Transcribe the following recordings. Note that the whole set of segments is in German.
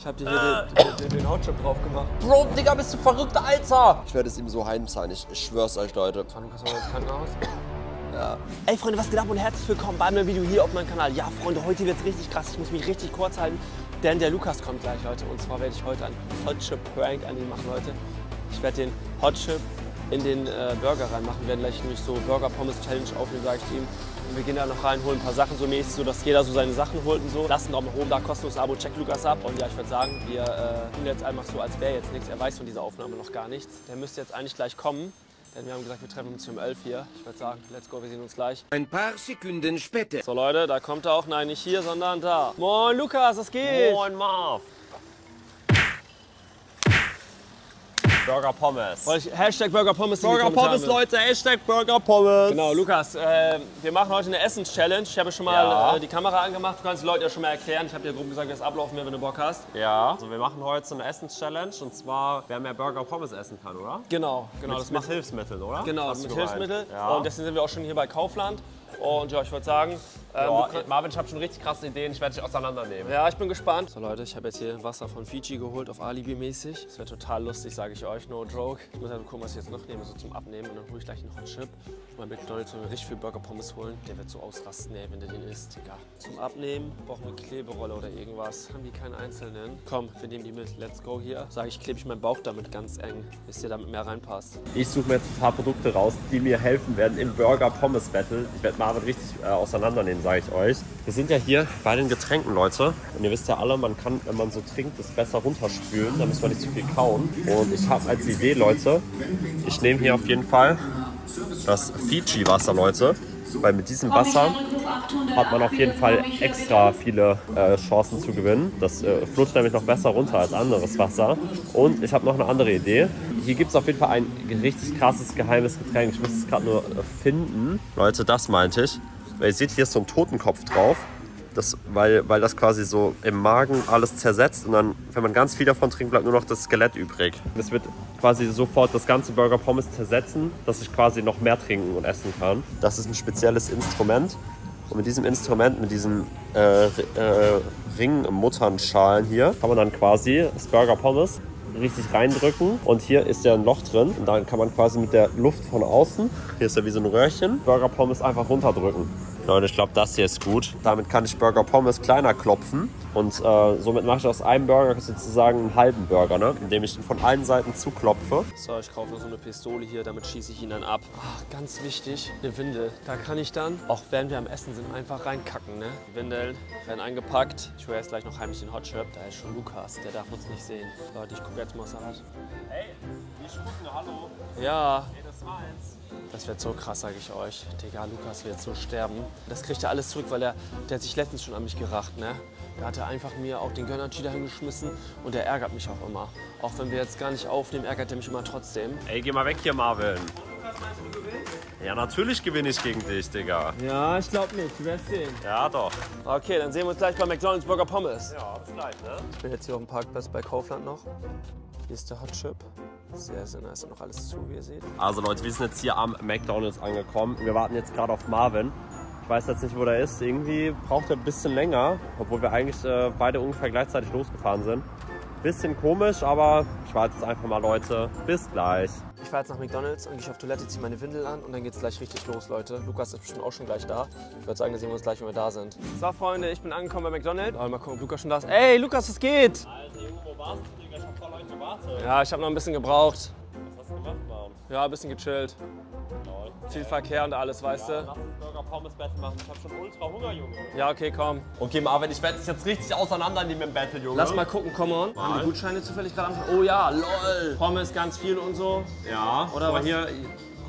Ich hab dir hier den, den, den Hotchip drauf gemacht. Bro, Digga, bist du verrückter Alter! Ich werde es ihm so heimzahlen, ich, ich schwör's euch, Leute. Wollen wir ins Krankenhaus? Ja. Ey Freunde, was geht ab und herzlich willkommen bei einem Video hier auf meinem Kanal. Ja Freunde, heute wird's richtig krass. Ich muss mich richtig kurz halten, denn der Lukas kommt gleich, Leute. Und zwar werde ich heute einen Hotchip Prank an ihn machen, Leute. Ich werde den Hotchip in den äh, Burger reinmachen. Wir werden gleich nämlich so Burger Pommes Challenge aufnehmen, sage ich ihm. Und wir gehen da noch rein, holen ein paar Sachen so mäßig, so dass jeder so seine Sachen holt und so. Lasst einen Daumen nach oben da, kostenlos Abo, check Lukas ab. Und ja, ich würde sagen, wir äh, tun jetzt einfach so, als wäre jetzt nichts. Er weiß von dieser Aufnahme noch gar nichts. Der müsste jetzt eigentlich gleich kommen. Denn wir haben gesagt, wir treffen uns hier um 11 hier. Ich würde sagen, let's go, wir sehen uns gleich. Ein paar Sekunden später. So Leute, da kommt er auch. Nein, nicht hier, sondern da. Moin Lukas, was geht? Moin Marv. Burger Pommes. Ich- Hashtag Burger Pommes. Burger Pommes. Leute, Hashtag Burger Pommes. Genau, Lukas, äh, wir machen heute eine Essens-Challenge. Ich habe schon mal Ja. äh, die Kamera angemacht. Du kannst die Leute ja schon mal erklären. Ich habe dir grob gesagt, wie das ablaufen wird, wenn du Bock hast. Ja, also wir machen heute so eine Essens-Challenge und zwar, wer mehr Burger Pommes essen kann, oder? Genau, genau. Mit, das mit Hilfsmitteln, oder? Genau, mit gemeint. Hilfsmitteln. Ja. Und deswegen sind wir auch schon hier bei Kaufland. Und ja, ich würde sagen, ähm, Boah, du kann- Marvin, ich habe schon richtig krasse Ideen, ich werde dich auseinandernehmen. ja, ich bin gespannt. So Leute, ich habe jetzt hier Wasser von Fiji geholt auf Alibi-mäßig. Das wird total lustig, sage ich euch, no joke. Ich muss einfach gucken, was ich jetzt noch nehme, so zum Abnehmen. Und dann hole ich gleich einen Hot Chip. Und bei McDonalds wollen wir richtig viel Burger Pommes holen. Der wird so ausrasten, ey, wenn der den isst, Digga. Zum Abnehmen brauchen wir Kleberolle oder irgendwas. Haben die keinen einzelnen? Komm, wir nehmen die mit. Let's go hier. Sage ich, klebe ich meinen Bauch damit ganz eng, bis der damit mehr reinpasst. Ich suche mir jetzt ein paar Produkte raus, die mir helfen werden im Burger Pommes Battle. Ich werde Marvin richtig äh, auseinandernehmen, sage ich euch. Wir sind ja hier bei den Getränken, Leute. Und ihr wisst ja alle, man kann, wenn man so trinkt, das besser runterspülen. Da muss man nicht zu viel kauen. Und ich habe als Idee, Leute, ich nehme hier auf jeden Fall das Fiji-Wasser, Leute. Weil mit diesem Wasser hat man auf jeden Fall extra viele äh, Chancen zu gewinnen. Das äh, flutscht nämlich noch besser runter als anderes Wasser. Und ich habe noch eine andere Idee. Hier gibt es auf jeden Fall ein richtig krasses geheimes Getränk. Ich muss es gerade nur äh, finden. Leute, das meinte ich. Weil ihr seht, hier ist so ein Totenkopf drauf. Das, weil, weil das quasi so im Magen alles zersetzt und dann, wenn man ganz viel davon trinkt, bleibt nur noch das Skelett übrig. Das wird quasi sofort das ganze Burger Pommes zersetzen, dass ich quasi noch mehr trinken und essen kann. Das ist ein spezielles Instrument. Und mit diesem Instrument, mit diesen äh, äh, Ringmutternschalen hier, kann man dann quasi das Burger Pommes richtig reindrücken. Und hier ist ja ein Loch drin. Und dann kann man quasi mit der Luft von außen, hier ist ja wie so ein Röhrchen, Burger Pommes einfach runterdrücken. Leute, ich glaube, das hier ist gut. Damit kann ich Burger Pommes kleiner klopfen. Und äh, somit mache ich aus einem Burger sozusagen einen halben Burger, ne? indem ich ihn von allen Seiten zuklopfe. So, ich kaufe so eine Pistole hier, damit schieße ich ihn dann ab. Ach, ganz wichtig, eine Windel. Da kann ich dann, auch während wir am Essen sind, einfach reinkacken. Ne? Die Windeln werden eingepackt. Ich hole jetzt gleich noch heimlich den Hotchip. Da ist schon Lukas, der darf uns nicht sehen. Leute, ich gucke jetzt mal, was er hat. Hey, nicht gucken, hallo. Ja, Hey, das war eins. Das wird so krass, sage ich euch. Digga, Lukas wird so sterben. Das kriegt er alles zurück, weil er, der hat sich letztens schon an mich geracht, ne? Da hat er einfach mir auch den Gönnerchi dahin geschmissen und der ärgert mich auch immer. Auch wenn wir jetzt gar nicht aufnehmen, ärgert er mich immer trotzdem. Ey, geh mal weg hier, Marvin. Ja, natürlich gewinne ich gegen dich, Digga. Ja, ich glaube nicht. Du wirst sehen. Ja, doch. Okay, dann sehen wir uns gleich bei McDonald's Burger Pommes. Ja, bis gleich, ne? Ich bin jetzt hier auf dem Parkplatz bei Kaufland noch. Hier ist der Hot Chip. Sehr, sehr nice. Und noch alles zu, wie ihr seht. Also Leute, wir sind jetzt hier am McDonalds angekommen. Wir warten jetzt gerade auf Marvin. Ich weiß jetzt nicht, wo der ist. Irgendwie braucht er ein bisschen länger, obwohl wir eigentlich äh, beide ungefähr gleichzeitig losgefahren sind. Bisschen komisch, aber ich warte jetzt einfach mal, Leute. Bis gleich. Ich fahre jetzt nach McDonald's und gehe auf Toilette, ziehe meine Windel an und dann geht's gleich richtig los, Leute. Lukas ist bestimmt auch schon gleich da. Ich würde sagen, dann sehen wir uns gleich, wenn wir da sind. So, Freunde, ich bin angekommen bei McDonald's. Oh, mal gucken, ob Lukas schon da ist. Ey, Lukas, was geht? Alter wo warst du, Digga? Ich hab voll euch gewartet. Ja, ich habe noch ein bisschen gebraucht. Was hast du gemacht, Mann? Ja, ein bisschen gechillt. Lol. Viel Verkehr und alles, weißt Ja, du? Pommes Battle machen. Ich hab schon ultra Hunger, Junge. Ja, okay, komm. Okay, Marvin, ich werde dich jetzt richtig auseinandernehmen im Battle, Junge. Lass mal gucken, come on. Haben die Gutscheine zufällig gerade Oh ja, lol. Pommes ganz viel und so. Ja, Oder aber was? hier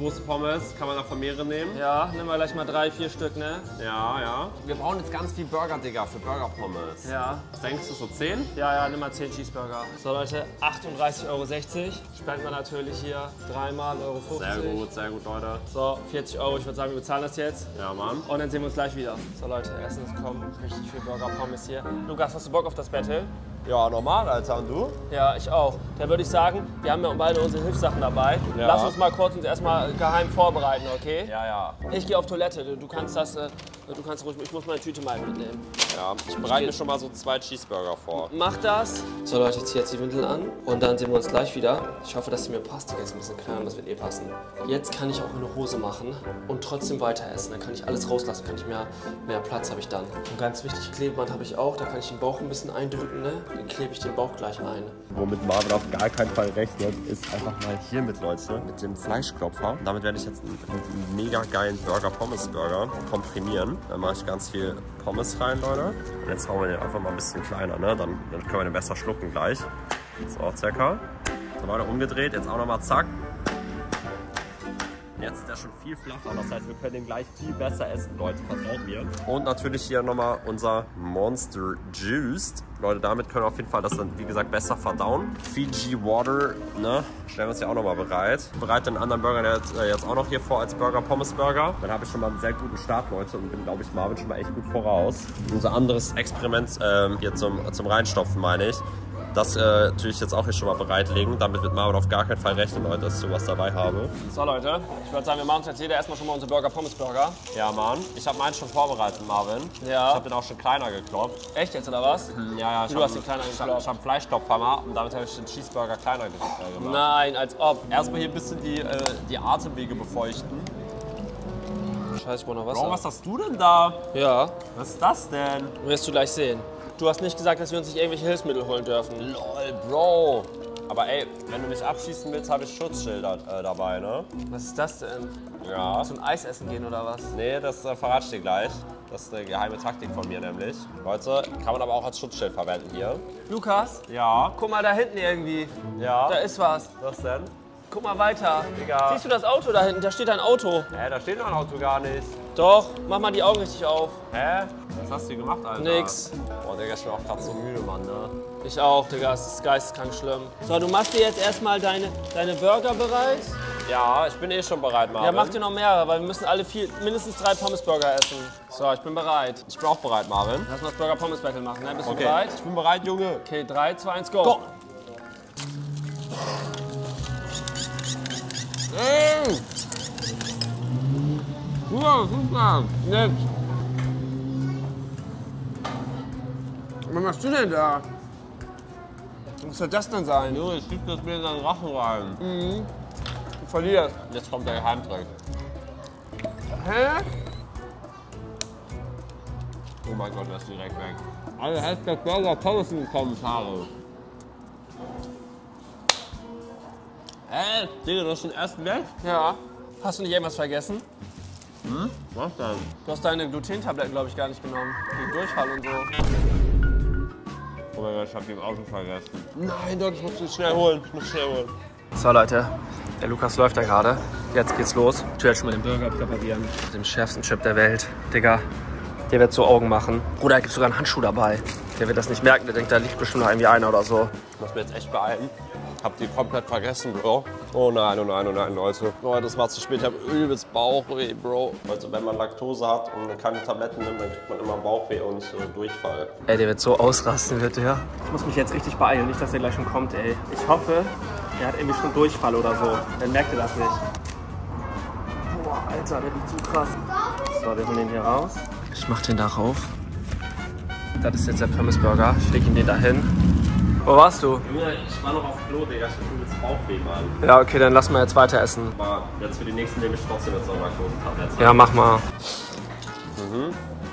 große Pommes kann man auch von mehreren nehmen. Ja, nimm mal gleich mal drei, vier Stück, ne? Ja, ja. Wir brauchen jetzt ganz viel Burger, Digga, für Burger Pommes. Ja. Was denkst du, so 10? Ja, ja, nimm mal 10 Cheeseburger. So Leute, 38,60 Euro. Spenden wir natürlich hier dreimal Euro 50. Sehr gut, sehr gut, Leute. So, 40 Euro. Ich würde sagen, wir bezahlen das jetzt. Ja, Mann. Und dann sehen wir uns gleich wieder. So Leute, Essen ist kommen. Richtig viel Burger, Pommes hier. Lukas, hast du Bock auf das Battle? Ja, normal, Alter. Und du? Ja, ich auch. Dann würde ich sagen, wir haben ja beide unsere Hilfssachen dabei. Ja. Lass uns mal kurz uns erstmal geheim vorbereiten, okay? Ja, ja. Ich gehe auf Toilette. Du- kannst das äh, Du kannst ruhig, ich muss meine Tüte mal mitnehmen. Ja, ich bereite mir schon mal so zwei Cheeseburger vor. Mach das. So Leute, ich ziehe jetzt die Windeln an und dann sehen wir uns gleich wieder. Ich hoffe, dass sie mir passt. Die ist ein bisschen klein, das wird eh passen. Jetzt kann ich auch eine Hose machen und trotzdem weiter essen. Dann kann ich alles rauslassen, kann ich mehr, mehr Platz habe ich dann. Und ganz wichtig, Klebeband habe ich auch. Da kann ich den Bauch ein bisschen eindrücken, ne? Dann klebe ich den Bauch gleich ein. Womit Marvin auf gar keinen Fall rechnet, ist einfach mal hier mit, Leute, mit dem Fleischklopfer. Damit werde ich jetzt einen, einen mega geilen Burger-Pommes-Burger komprimieren. Dann mache ich ganz viel Pommes rein, Leute. Und jetzt hauen wir den einfach mal ein bisschen kleiner, ne? Dann, dann können wir den besser schlucken gleich. So, circa. So, Leute, umgedreht. Jetzt auch nochmal zack. Jetzt der schon viel flacher, das heißt, wir können den gleich viel besser essen, Leute, vertraut mir. Und natürlich hier nochmal unser Monster Juiced. Leute, damit können wir auf jeden Fall das dann, wie gesagt, besser verdauen. Fiji Water, ne, stellen wir uns ja auch nochmal bereit. Bereite den anderen Burger jetzt, äh, jetzt auch noch hier vor als Burger, Pommes Burger. Dann habe ich schon mal einen sehr guten Start, Leute, und bin, glaube ich, Marvin schon mal echt gut voraus. Unser anderes Experiment ähm, hier zum, zum Reinstopfen, meine ich. Das äh, tue ich jetzt auch hier schon mal bereitlegen. Damit wird Marvin auf gar keinen Fall rechnen, Leute, dass ich sowas dabei habe. So Leute, ich würde sagen, wir machen uns jetzt jeder erstmal schon mal unsere Burger Pommes Burger. Ja, Mann. Ich habe meinen schon vorbereitet, Marvin. Ja. Ich habe den auch schon kleiner geklopft. Echt jetzt oder was? Ja, ja. Ich Du hast den kleiner geklopft. Ich habe einen Fleischklopfhammer und damit habe ich den Cheeseburger kleiner ge- gemacht. Nein, als ob. Erstmal hier ein bisschen die, äh, die Atemwege befeuchten. Scheiße, ich brauche noch Wasser. Bro, was hast du denn da? Ja, Was ist das denn? wirst du gleich sehen. Du hast nicht gesagt, dass wir uns nicht irgendwelche Hilfsmittel holen dürfen. Lol, Bro. Aber ey, wenn du mich abschießen willst, habe ich Schutzschilder äh, dabei, ne? Was ist das denn? Ja. Zum Eis essen gehen oder was? Nee, das äh, verrate ich dir gleich. Das ist eine geheime Taktik von mir nämlich. Leute, kann man aber auch als Schutzschild verwenden hier. Lukas, Ja. guck mal da hinten irgendwie. Ja. Da ist was. Was denn? Guck mal weiter. Digga. Siehst du das Auto da hinten? Da steht ein Auto. Hä, da steht noch ein Auto gar nicht. Doch, mach mal die Augen richtig auf. Hä? Was hast du gemacht, Alter? Nix. Boah, Digga, ich bin auch gerade so müde, Mann, ne? Ich auch, Digga, es ist geisteskrank schlimm. So, du machst dir jetzt erstmal deine, deine Burger bereit. Ja, ich bin eh schon bereit, Marvin. Ja, mach dir noch mehrere, weil wir müssen alle vier, mindestens drei Pommes-Burger essen. So, ich bin bereit. Ich bin auch bereit, Marvin. Lass mal das Burger-Pommes-Battle machen, ne? Bist du Okay, bereit? ich bin bereit, Junge. Okay, 3, 2, 1, go. Go. Ey! Ja, super. Nett. Was machst du denn da? Was soll das denn sein? Junge, ich schieb das mir in deinen Rachen rein. Du verlierst. Jetzt kommt der Geheimtrick. Hä? Oh mein Gott, das ist direkt weg. Alle Hashtag Burger Pommes in die Kommentare. Hä? Digga, du hast den ersten weg? Ja. Hast du nicht irgendwas vergessen? Was denn? Du hast deine Glutentabletten, glaube ich, gar nicht genommen. Gegen Durchfall und so. Oh mein Gott, ich hab die im Auto vergessen. Nein, Doc, ich muss die schnell holen. Ich muss schnell holen. So Leute, der Lukas läuft da gerade. Jetzt geht's los. Ich werde schon mal den Burger präparieren. Mit dem schärfsten Chip der Welt. Digga, der wird so Augen machen. Oder er gibt sogar einen Handschuh dabei. Der wird das nicht merken. Der denkt, da liegt bestimmt noch irgendwie einer oder so. Ich muss mir jetzt echt beeilen. Hab die komplett vergessen, Bro. Oh nein, oh nein, oh nein, Leute. Leute, das war zu spät. Ich hab übelst Bauchweh, Bro. Also, wenn man Laktose hat und keine Tabletten nimmt, dann kriegt man immer Bauchweh und äh, Durchfall. Ey, der wird so ausrasten, wird der. Ich muss mich jetzt richtig beeilen, nicht, dass der gleich schon kommt, ey. Ich hoffe, der hat irgendwie schon Durchfall oder so. Dann merkt er das nicht. Boah, Alter, der liegt so krass. So, wir holen den hier raus. Ich mach den darauf. Das ist jetzt der Pommesburger. Ich leg ihn den dahin. Wo warst du? Junge, ich war noch auf Klo, Digga. Ich hab übelst Bauchweh, Mann. Ja, okay, dann lass mal jetzt weiter essen. Aber jetzt für die nächsten nehme ich trotzdem jetzt noch Narkosetabletten. Ja, mach mal.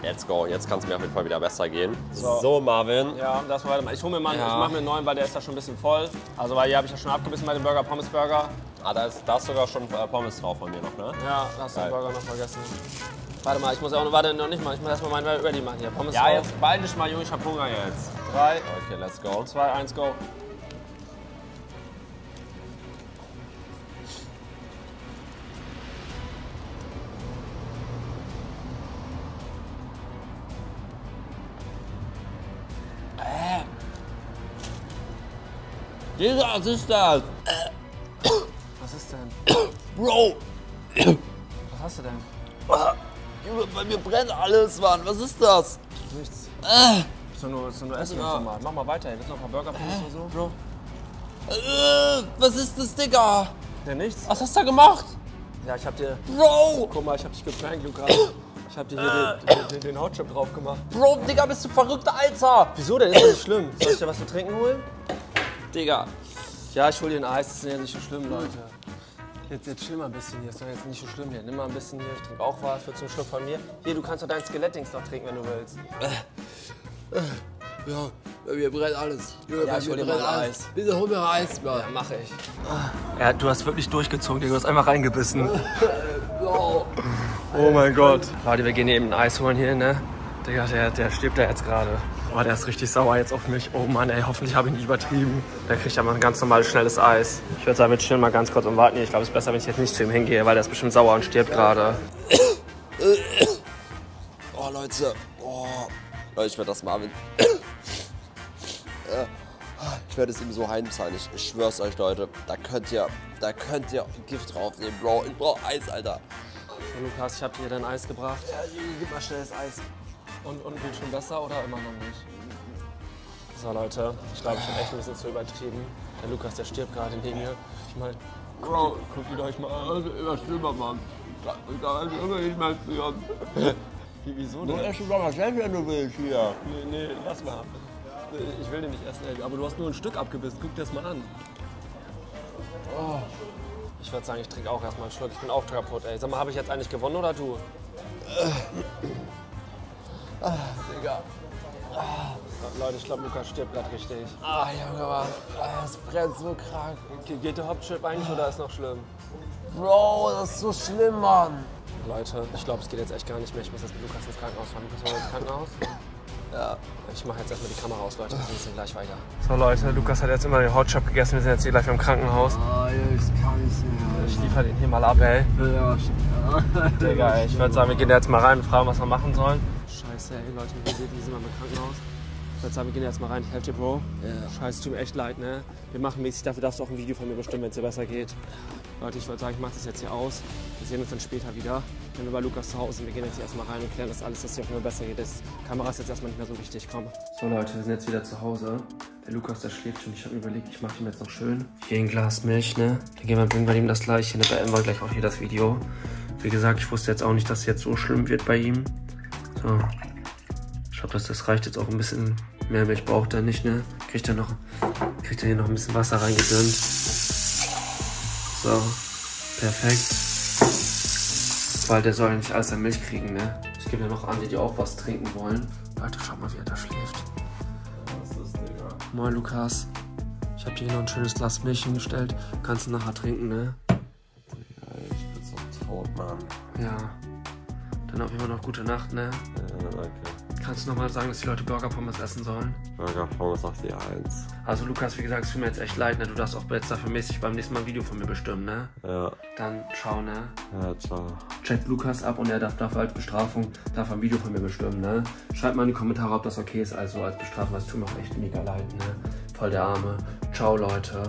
Let's go. Jetzt kann es mir auf jeden Fall wieder besser gehen. So, Marvin. Ja, das war, warte mal. Ich hole mir mal, Ja. ich mach mir einen neuen, weil der ist ja schon ein bisschen voll. Also, weil hier habe ich ja schon abgebissen bei dem Burger, Pommes Burger. Ah, da ist, da ist sogar schon äh, Pommes drauf von mir noch, ne? Ja, hast du den. Burger noch vergessen. Warte mal, ich muss auch noch, warte, noch nicht mal. Ich muss erstmal meinen Ready machen hier. Pommes Ja, drauf. jetzt beeil dich mal, Junge. Ich hab Hunger jetzt. 3, Okay, let's go. 2, 1, go. Digga, was ist das? Was ist denn? Bro! Was hast du denn? Junge, bei mir brennt alles, Mann. Was ist das? Nichts. Äh, Ist doch nur, ist doch nur Essen Ja. normal. Mach mal weiter. Willst du noch ein paar Burger Pommes oder so? Bro. äh, was ist das, Digga? Ja, nichts. Was hast du da gemacht? Ja, ich hab dir. Bro! Guck mal, ich hab dich geprankt, Lukas. Ich hab dir hier den, den, den Hotchip drauf gemacht. Bro, Digga, bist du verrückter Alter? Wieso denn? Ist doch nicht schlimm. Soll ich dir was zu trinken holen? Digga. Ja, ich hol dir ein Eis. Das ist ja nicht so schlimm, Leute. Jetzt, jetzt chill mal ein bisschen hier. Ist doch jetzt nicht so schlimm hier. Nimm mal ein bisschen hier. Ich trinke auch was. Für zum Schluck von mir. Hier, du kannst doch dein Skelettdings noch trinken, wenn du willst. Ja, bei mir brennt alles. Ja, Ja, ich hol dir mal Eis. Bitte hol mir Eis, Mann. Ja, mach ich. Ja, du hast wirklich durchgezogen, Digga. Du hast einmal reingebissen. Oh. Oh mein Gott. Warte, wir gehen eben ein Eis holen hier, ne? Digga, der, der stirbt da jetzt gerade. Oh, der ist richtig sauer jetzt auf mich. Oh Mann, ey, hoffentlich habe ich nicht übertrieben. Der kriegt aber ein ganz normales, schnelles Eis. Ich würde sagen, wir chillen mal ganz kurz und warten. hier. Ich glaube, es ist besser, wenn ich jetzt nicht zu ihm hingehe, weil der ist bestimmt sauer und stirbt gerade. oh, Leute. Leute, ich werde das Marvin. Ich werde es ihm so heimzahlen. Ich, ich schwör's euch, Leute. Da könnt ihr, da könnt ihr Gift draufnehmen, Bro. Ich brauch Eis, Alter. So, Lukas, ich habe dir dein Eis gebracht. Ja, gib mal schnell das Eis. Und, und geht schon besser oder immer noch nicht? So, Leute, ich glaube, ich habe echt ein bisschen zu übertrieben. Der Lukas, der stirbt gerade neben mir. Ich meine, Bro, guckt ihn euch mal an. Das ist immer schlimmer, Mann. Ich kann immer nicht mehr führen. Wie, wieso Du denn? isst schon mal selbst, wenn du willst, hier. Nee, nee, lass mal. Ich will den nicht essen, ey. aber du hast nur ein Stück abgebissen. Guck dir das mal an. Oh. Ich würde sagen, ich trinke auch erstmal einen Schluck. Ich bin auch kaputt, ey. Sag mal, habe ich jetzt eigentlich gewonnen oder du? Digga. Leute, ich glaube, Lukas stirbt gerade richtig. Ah, Junge, Mann. Ah, Es brennt so krank. Ge- Geht der Hauptchip eigentlich oder ist noch schlimm? Bro, das ist so schlimm, Mann. Leute, ich glaube, es geht jetzt echt gar nicht mehr. Ich muss jetzt mit Lukas ins Krankenhaus fahren. Lukas, wollen wir ins Krankenhaus? Ja. Ich mache jetzt erstmal die Kamera aus, Leute. Wir sehen gleich weiter. So, Leute, Lukas hat jetzt immer den Hotchop gegessen. Wir sind jetzt hier gleich beim Krankenhaus. Ah, ich kann nicht mehr. Ich liefere den hier mal ab, ey. Ja, Digga, ey. Ich würde sagen, wir gehen jetzt mal rein und fragen, was wir machen sollen. Scheiße, ey, Leute, wie ihr seht, wir sind mal im Krankenhaus. Ich würde sagen, wir gehen jetzt mal rein. Ich helfe dir, Bro. Scheiße, tut mir echt leid, ne? Wir machen mäßig, dafür darfst du auch ein Video von mir bestimmen, wenn es dir besser geht. Leute, ich würde sagen, ich mache das jetzt hier aus. Wir sehen uns dann später wieder. Wenn wir bei Lukas zu Hause sind, wir gehen jetzt hier erstmal rein und klären das alles, dass es dir auch immer besser geht. Das Kamera ist jetzt erstmal nicht mehr so wichtig, komm. So Leute, wir sind jetzt wieder zu Hause. Der Lukas, der schläft schon. Ich habe mir überlegt, ich mache ihm jetzt noch schön. Hier ein Glas Milch, ne? Dann gehen wir, bringen wir ihm das gleich. Dann beenden wir gleich auch hier das Video. Wie gesagt, ich wusste jetzt auch nicht, dass es jetzt so schlimm wird bei ihm. So. Ich glaube, dass das reicht jetzt auch ein bisschen. Mehr Milch braucht er nicht, ne? Kriegt er noch, kriegt er hier noch ein bisschen Wasser reingedünnt. So. Perfekt. Weil der soll ja nicht alles an Milch kriegen, ne? Ich gebe ja noch an, die, die auch was trinken wollen. Leute, schau mal, wie er da schläft. Was ist, Digga? Moin, Lukas. Ich habe dir hier noch ein schönes Glas Milch hingestellt. Kannst du nachher trinken, ne? Ja, ich bin so tot, Mann. Ja. Dann auf jeden Fall noch gute Nacht, ne? Ja, danke. Kannst du nochmal sagen, dass die Leute Burger Pommes essen sollen? Burger Pommes auf die Eins. Also Lukas, wie gesagt, es tut mir jetzt echt leid, ne? Du darfst auch jetzt dafür mäßig beim nächsten Mal ein Video von mir bestimmen, ne? Ja, Dann schau, ne? ja, ciao. Checkt Lukas ab und er darf dafür als Bestrafung darf ein Video von mir bestimmen, ne? Schreibt mal in die Kommentare, ob das okay ist, also als Bestrafung, das tut mir auch echt mega leid, ne? Voll der Arme. Ciao, Leute.